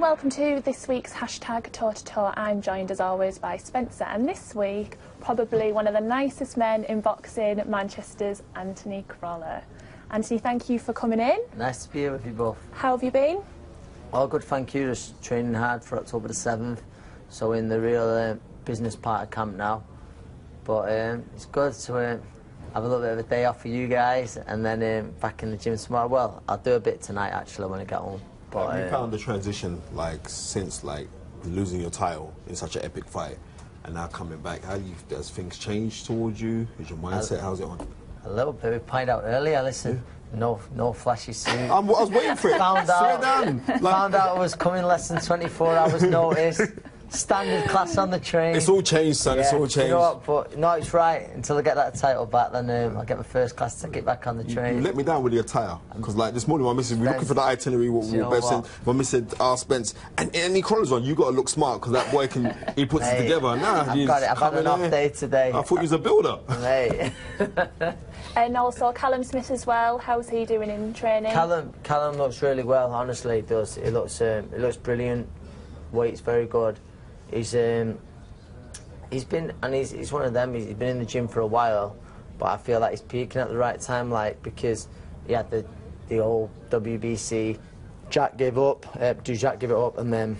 and welcome to this week's hashtag Toe2Toe. I'm joined as always by Spencer, and this week, probably one of the nicest men in boxing, Manchester's Anthony Crolla. Anthony, thank you for coming in. Nice to be here with you both. How have you been? All good, thank you. Just training hard for October the 7th. So in the real uh, business part of camp now. But um, it's good to uh, have a little bit of a day off for you guys and then um, back in the gym tomorrow. Well, I'll do a bit tonight actually when I get home. But Have you found eh, the transition like since like losing your title in such an epic fight and now coming back? How do you has things changed towards you? Is your mindset? How's it on? a little bit. We pointed out earlier. Listen, no, no flashy suit. I'm, I was waiting for it. Found out. down. Like, Found out it was coming less than 24 hours notice. Standard class on the train. it's all changed, son. It's Yeah, all You changed. know what, but no, it's right. Until I get that title back, then um, I'll get my first class ticket back on the You train. let me down with your attire because, like this morning, my missus, we're looking for the itinerary. What Do we you were know best in. what? My missus said, "Ah, Spence, Anthony Crolla's on, you got to look smart because that boy can. He puts it together. Nah, I've got it. I've had an off day today. I thought you was a builder. Mate. And also Callum Smith as well. How's he doing in training? Callum, Callum looks really well. Honestly, he does. He looks, um, he looks brilliant. Weight's very good. He's, um, he's been, and he's, he's one of them. He's been in the gym for a while, but I feel like he's peaking at the right time, like because he had the, the old WBC. Jack gave up. Uh, do Jack give it up, and then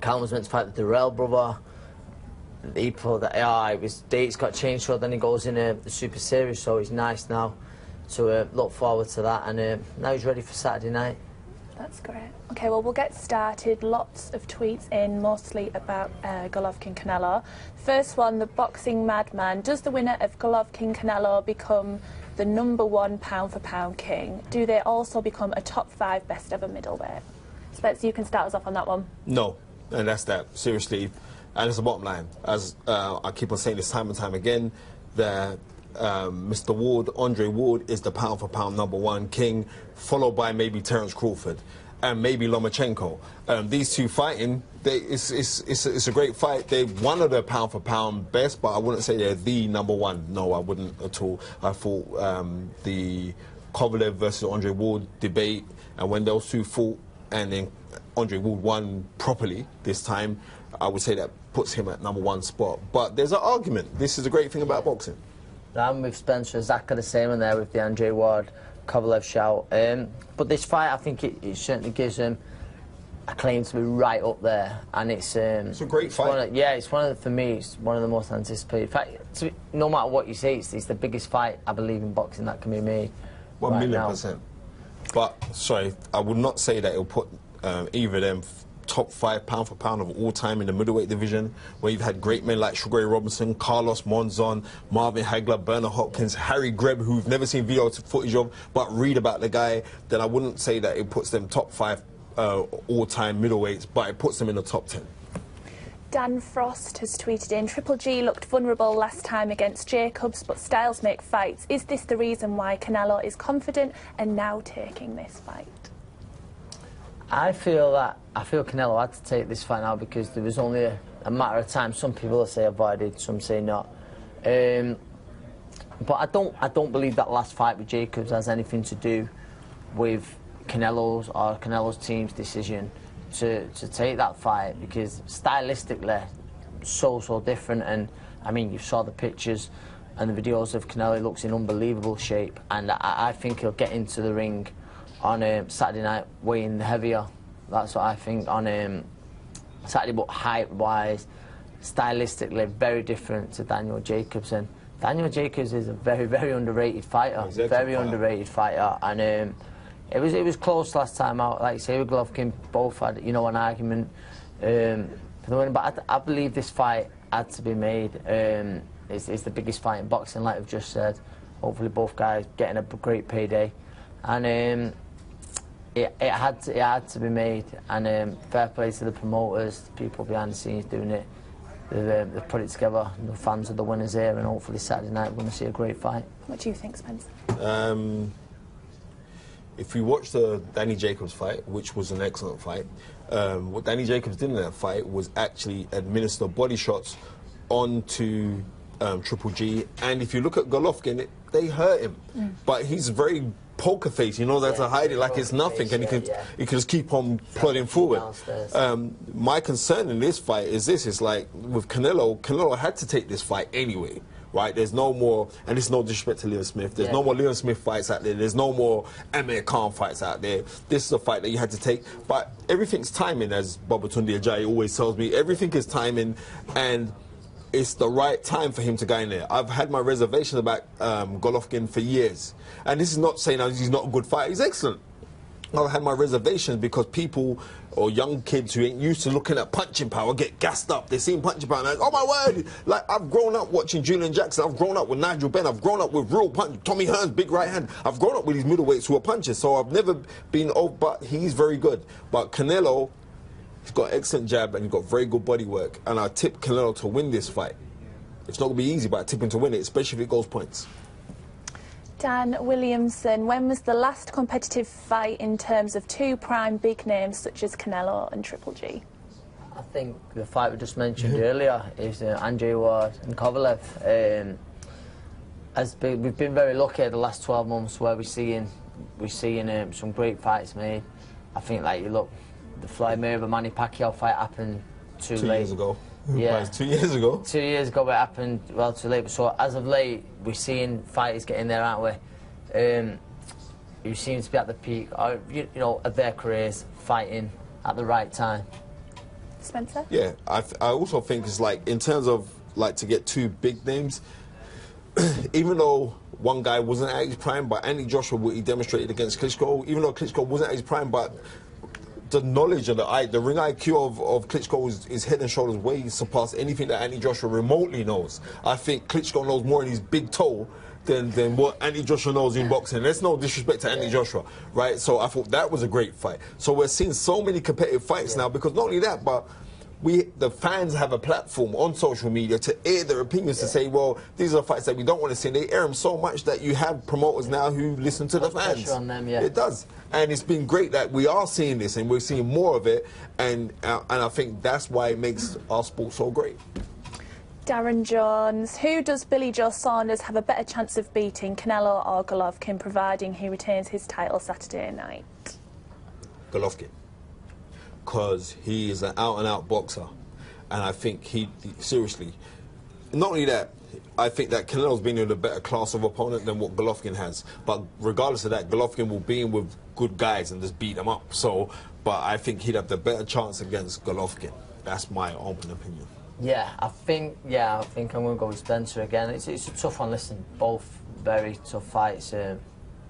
Callum was meant to fight the Dirrell brother. He pulled that. Yeah, it was dates got changed, so then he goes in uh, the Super Series. So he's nice now to uh, look forward to that, and uh, now he's ready for Saturday night. That's great. Okay, well, we'll get started. Lots of tweets in, mostly about uh, Golovkin Canelo. First one, the boxing madman. Does the winner of Golovkin Canelo become the number one pound for pound king? Do they also become a top five best ever middleweight? Spencer, you can start us off on that one. No, and that's that. Seriously, and it's the bottom line. As uh, I keep on saying this time and time again, that um, Mr. Ward, Andre Ward, is the pound for pound number one king, followed by maybe Terence Crawford and maybe Lomachenko. Um, these two fighting, they, it's, it's, it's, a, it's a great fight. They're one of the pound for pound best, but I wouldn't say they're the number one. No, I wouldn't at all. I thought um, the Kovalev versus Andre Ward debate, and when those two fought, and then Andre Ward won properly this time, I would say that puts him at number one spot. But there's an argument. This is a great thing about boxing. I'm with Spencer, exactly the same in there with the Andre Ward, Kovalev shout. Um, but this fight, I think it, it certainly gives him a claim to be right up there, and it's um, It's a great fight. one of- yeah, it's one of the, for me, it's one of the most anticipated. Fact, to, no matter what you say, it's, it's the biggest fight I believe in boxing that can be made. One right million now. percent. But sorry, I would not say that it'll put um, either of them top five pound for pound of all time in the middleweight division, where you've had great men like Sugar Ray Robinson, Carlos Monzon, Marvin Hagler, Bernard Hopkins, Harry Greb, who've never seen video footage of, but read about the guy. Then I wouldn't say that it puts them top five uh, all time middleweights, but it puts them in the top ten. Dan Frost has tweeted in Triple G looked vulnerable last time against Jacobs, but styles make fights. Is this the reason why Canelo is confident and now taking this fight? I feel that I feel Canelo had to take this fight now because there was only a, a matter of time. Some people say avoided, some say not. Um, but I don't I don't believe that last fight with Jacobs has anything to do with Canelo's or Canelo's team's decision to, to take that fight because stylistically so so different and I mean you saw the pictures and the videos of Canelo looks in unbelievable shape and I, I think he'll get into the ring on um, Saturday night weighing heavier that's what I think on um, Saturday but height wise stylistically very different to Daniel Jacobs and Daniel Jacobs is a very very underrated fighter very underrated fighter and um, it was it was close last time out. Like I say, with Golovkin, both had you know an argument um, for the win. But I, I believe this fight had to be made. Um, it's, it's the biggest fight in boxing, like I've just said. Hopefully, both guys getting a great payday, and um, it, it had to, it had to be made. And um, fair play to the promoters, the people behind the scenes doing it. They've, uh, they've put it together. The fans are the winners here, and hopefully Saturday night we're going to see a great fight. What do you think, Spencer? Um, if you watch the Danny Jacobs fight, which was an excellent fight, um, what Danny Jacobs did in that fight was actually administer body shots onto um, Triple G. And if you look at Golovkin, it, they hurt him. But he's very poker face. You know, that's Yeah, a hide like it's nothing, face, and you can yeah. he can just keep on plodding forward. Um, my concern in this fight is this: is like with Canelo. Canelo had to take this fight anyway. Right, there's no more, and it's no disrespect to Liam Smith. There's Yeah. no more Liam Smith fights out there. There's no more Amir Khan fights out there. This is a fight that you had to take, but everything's timing, as Babatunde Ajayi always tells me. Everything is timing, and it's the right time for him to go in there. I've had my reservations about um, Golovkin for years, and this is not saying that he's not a good fighter. He's excellent. I've had my reservations because people or young kids who ain't used to looking at punching power get gassed up. They seen punching power and like, oh my word! Like I've grown up watching Julian Jackson. I've grown up with Nigel Benn. I've grown up with real punch. Tommy Hearns, big right hand. I've grown up with these middleweights who are punchers. So I've never been oh, but he's very good. But Canelo, he's got excellent jab and he's got very good body work. And I tip Canelo to win this fight. It's not gonna be easy, but I tip him to win it, especially if it goes points. Dan Williamson, when was the last competitive fight in terms of two prime big names such as Canelo and Triple G? I think the fight we just mentioned earlier is uh, Andre Ward and Kovalev. Um, as be, we've been very lucky the last 12 months where we're seeing we're seeing um, some great fights made. I think like you look, the Floyd Mayweather Manny Pacquiao fight happened too, Two late. years ago. Yeah. Two years ago. Two years ago, it happened well too late. So as of late, we're seeing fighters getting there, aren't we? Um, who seem to be at the peak, or, you, you know, of their careers, fighting at the right time. Spencer? Yeah, I, th- I also think it's like in terms of like to get two big names. even though one guy wasn't at his prime, but Andy Joshua, what he demonstrated against Klitschko, even though Klitschko wasn't at his prime, but the knowledge of the the ring IQ of, of Klitschko is, is head and shoulders way surpass anything that Andy Joshua remotely knows. I think Klitschko knows more in his big toe than, than what Andy Joshua knows in boxing. There's no disrespect to Andy Joshua, right? So I thought that was a great fight. So we're seeing so many competitive fights now because not only that, but we the fans have a platform on social media to air their opinions to say, well, these are fights that we don't want to see. And they air them so much that you have promoters now who listen to the fans. on them, yeah. It does, and it's been great that we are seeing this and we're seeing more of it, and uh, and I think that's why it makes our sport so great. Darren Johns, who does Billy Joe Saunders have a better chance of beating, Canelo or Golovkin, providing he retains his title Saturday night? Golovkin, because he is an out and out boxer, and I think he seriously. Not only that, I think that Canelo's been in a better class of opponent than what Golovkin has. But regardless of that, Golovkin will be in with good guys and just beat them up. So, but I think he'd have the better chance against Golovkin. That's my open opinion. Yeah, I think yeah, I think I'm going to go with Spencer again. It's, it's a tough one. Listen, both very tough fights, um,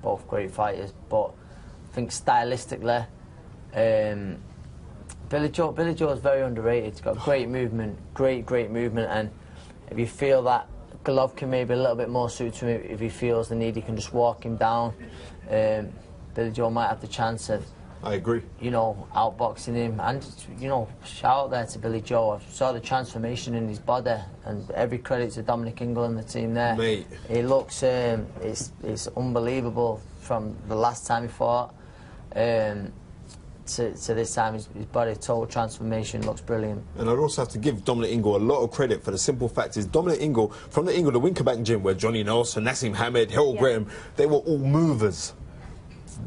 both great fighters, but I think stylistically, um, Billy Joe Billy Joe is very underrated. He's got great movement, great great movement, and if you feel that Golovkin may be a little bit more suited to him, if he feels the need, he can just walk him down. Um, Billy Joe might have the chance of I agree. you know, outboxing him. And, you know, shout out there to Billy Joe. I saw the transformation in his body, and every credit to Dominic Ingle and the team there. Mate. He looks, um, it's, it's unbelievable from the last time he fought um, to, to this time. His, his body, total transformation, looks brilliant. And I'd also have to give Dominic Ingle a lot of credit for the simple fact is Dominic Ingle, from the Ingle, the Wincobank gym where Johnny Nelson, Naseem Hamed, Herol Yeah. Graham, they were all movers.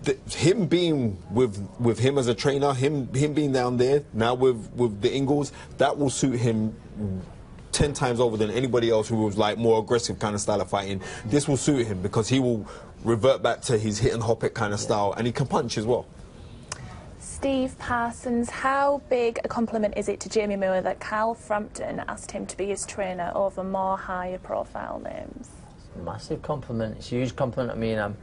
The, him being with with him as a trainer, him him being down there now with with the Ingles, that will suit him ten times over than anybody else who was like more aggressive kind of style of fighting. This will suit him because he will revert back to his hit and hop it kind of style, and he can punch as well. Steve Parsons, how big a compliment is it to Jamie Moore that Carl Frampton asked him to be his trainer over more higher profile names? Massive compliment. It's a huge compliment. I mean, um,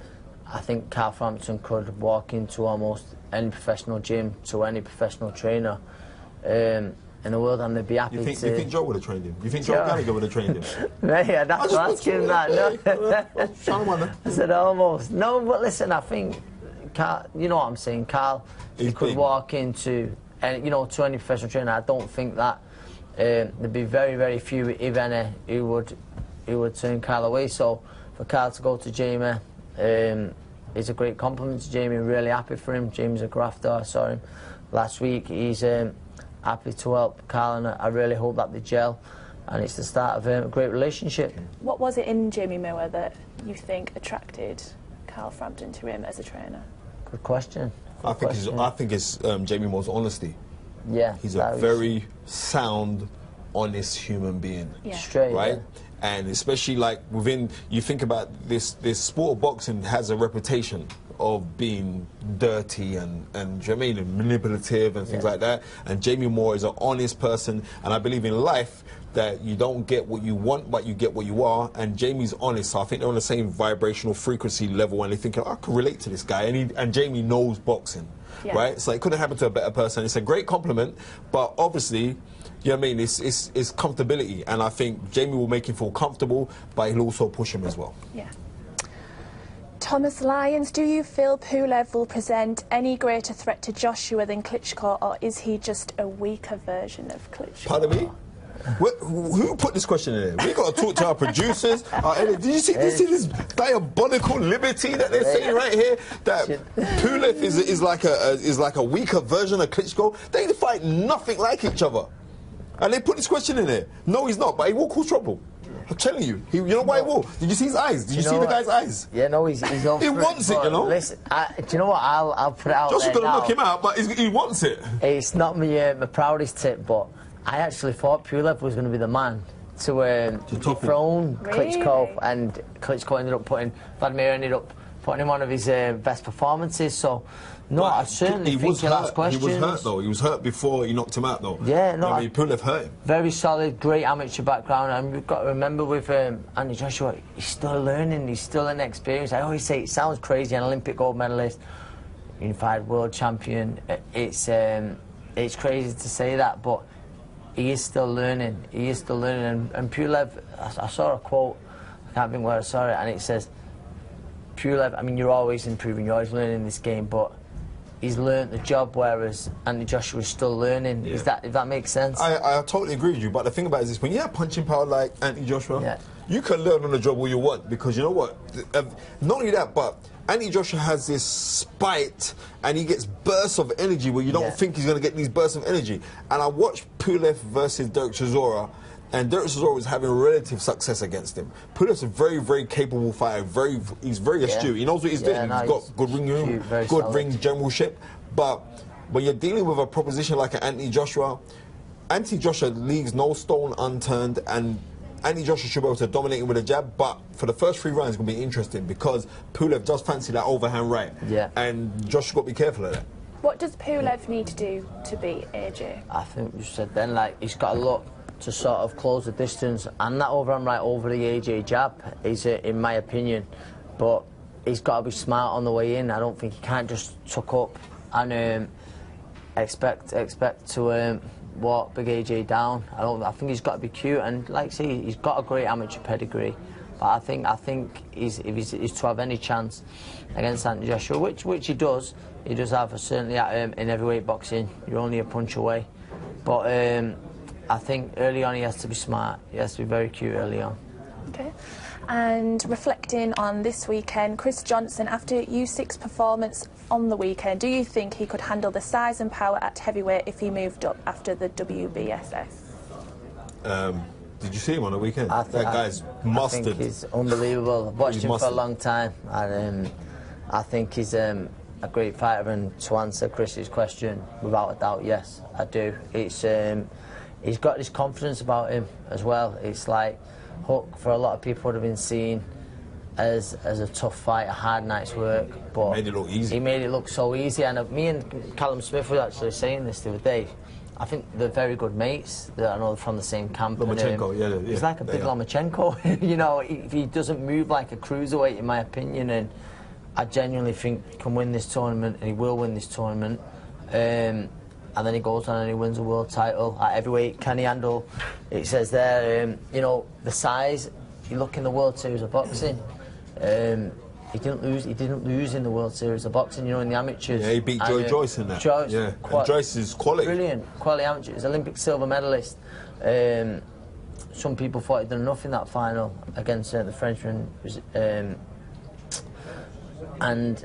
I think Carl Frampton could walk into almost any professional gym to any professional trainer um, in the world, and they'd be happy You think to. you think Joe would have trained him? You think Joe Joe- Gallagher would have trained him? Mate, I'd have to ask him that. No. Sean Wonder. I said almost. No, but listen, I think, Carl, you know what I'm saying, Carl. He's you could big. walk into, any, you know, to any professional trainer. I don't think that um, there'd be very, very few, if any, who would, who would turn Carl away. So for Carl to go to Jamie, um, is a great compliment to Jamie. Really happy for him. Jamie's a grafter. I saw him last week. He's um, happy to help Carl, and I I really hope that they gel. And it's the start of um, a great relationship. What was it in Jamie Moore that you think attracted Carl Frampton to him as a trainer? Good question. I Good think it's, question. I think it's um, Jamie Moore's honesty. yeah, He's a that was very sound, honest human being. Yeah. straight, right? yeah. And especially like within, you think about this, this sport of boxing has a reputation of being dirty and, and do you know what I mean, and manipulative and things Yeah. like that. And Jamie Moore is an honest person, and I believe in life that you don't get what you want, but you get what you are. And Jamie's honest, so I think they're on the same vibrational frequency level, and they think oh, I can relate to this guy. And, he, and Jamie knows boxing, Yeah. right? So it couldn't happen to a better person. It's a great compliment, but obviously. You know what I mean? It's, it's, it's comfortability, and I think Jamie will make him feel comfortable, but he'll also push him as well. Yeah. Thomas Lyons, do you feel Pulev will present any greater threat to Joshua than Klitschko, or is he just a weaker version of Klitschko? Pardon me? Wh- who put this question in there? We got to talk to our producers. Our editors. Did you see, did you see this diabolical liberty that they're saying right here? That Pulev is, is like a, a is like a weaker version of Klitschko. They fight nothing like each other, and they put this question in there. No, he's not, but he will cause trouble. I'm telling you. He, you know why he will? Did you see his eyes? Did you, know see the guy's eyes? Yeah, no, he's, he's on He for wants it, but you know? Listen, I, do you know what? I'll, I'll put it out Joshua's there gonna knock him out, but he's, he wants it. It's not my, uh, my proudest tip, but I actually thought Pulev was going to be the man to, um, To top him. dethrone Klitschko, Really? and Klitschko ended up putting Vladimir ended up putting him one of his uh, best performances. So, no, I certainly he think he'll ask questions. He was hurt though. He was hurt before he knocked him out though. Yeah, no, I mean, Pulev hurt him. Very solid, great amateur background, and we've got to remember with um, Andy Joshua, he's still learning, he's still inexperienced. I always say it sounds crazy, an Olympic gold medalist, unified world champion. It's um, it's crazy to say that, but he is still learning. He is still learning. And, and Pulev, I, I saw a quote, I can't think where I saw it, and it says, Pulev, I mean, you're always improving, you're always learning this game, but he's learnt the job, whereas Andy Joshua's still learning. Is that if that makes sense? I, I totally agree with you, but the thing about it is this, when you have punching power like Andy Joshua, Yeah. you can learn on the job all you want because you know what? Uh, Not only that, but Andy Joshua has this spite and he gets bursts of energy where you don't Yeah. think he's going to get these bursts of energy. And I watched Pulev versus Derek Chisora. And Derek Chisora was having relative success against him. Pulev's a very, very capable fighter. Very, he's very Yeah. astute. He knows what he's Yeah, doing. no, he's got he's good ring, astute, very good solid. ring generalship. But when you're dealing with a proposition like an Anthony Joshua, Anthony Joshua leaves no stone unturned, and Anthony Joshua should be able to dominate him with a jab. But for the first three rounds, it's going to be interesting because Pulev does fancy that overhand right. Yeah. And Joshua got to be careful of that. What does Pulev need to do to beat AJ? I think you said then, like, he's got to look to sort of close the distance, and that overhand right over the AJ jab is, uh, in my opinion, but he's got to be smart on the way in. I don't think he can't just tuck up and um, expect expect to um, walk Big AJ down. I don't. I think he's got to be cute, and like I say, he's got a great amateur pedigree. But I think I think he's, if he's, he's to have any chance against Anthony Joshua, which which he does, he does have certainly at, um, in boxing. You're only a punch away, but um, I think early on he has to be smart. He has to be very cute early on. Okay. And reflecting on this weekend, Chris Johnson, after Usyk performance on the weekend, do you think he could handle the size and power at heavyweight if he moved up after the WBSS? Um, did you see him on the weekend? I that thi- I- guy's I mustard. think he's unbelievable. I've watched He's him for a long time, and um, I think he's um, a great fighter. And to answer Chris's question, without a doubt, yes, I do. It's um, he's got this confidence about him as well. It's like Huck for a lot of people would have been seen as as a tough fight, a hard night's work, but Made it look easy. He made it look so easy. And uh, me and Callum Smith were actually saying this the other day. I think they're very good mates. That I know they're from the same camp. and, um, Lomachenko, yeah, yeah, He's like a big. Lomachenko. you know, he, he doesn't move like a cruiserweight, in my opinion. And I genuinely think he can win this tournament, and he will win this tournament. Um, and then he goes on and he wins a world title at heavyweight. Can he handle? It says there, um, you know, the size. You look in the World Series of boxing. Um, he didn't lose. He didn't lose in the World Series of boxing. You know, in the amateurs. Yeah, he beat And, uh, Joyce in that. Joyce, Yeah, and quite- Joyce is quality. Brilliant, quality amateur. He's Olympic silver medalist. Um, some people thought he'd done enough in that final against uh, the Frenchman. Um, and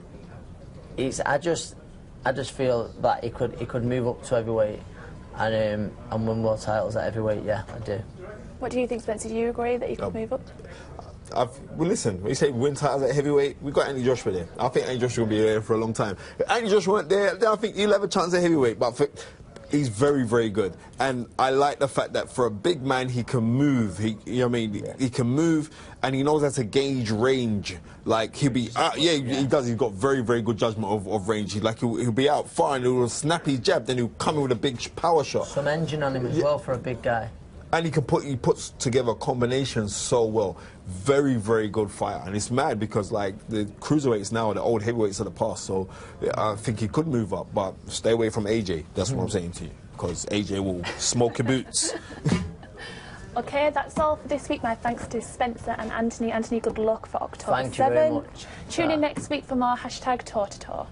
it's I just I just feel that he could he could move up to heavyweight and um, and win world titles at heavyweight. Yeah, I do. What do you think, Spencer? Do you agree that he could Um, move up? I've, well, listen, when you say win titles at heavyweight, we got Andy Joshua there. I think Andy Joshua will be there for a long time. If Andy Joshua weren't there, then I think he'll have a chance at heavyweight. But for, he's very, very good. And I like the fact that for a big man, he can move. He, you know what I mean? He can move and he knows how to gauge range. Like, he'll be, uh, yeah, he, he does. He's got very, very good judgment of, of range. He, like, he'll, he'll be out far and he'll snap his jab, then he'll come in with a big power shot. Some engine on him as well for a big guy. And he can put, he puts together combinations so well. Very, very good fighter. And it's mad because, like, the cruiserweights now are the old heavyweights of the past. So I think he could move up, but stay away from AJ. That's what I'm saying to you. Because AJ will smoke your boots. Okay, that's all for this week. My thanks to Spencer and Anthony. Anthony, good luck for October Thank you very 7. much. Tune in Uh, next week for more hashtag Toe2Toe.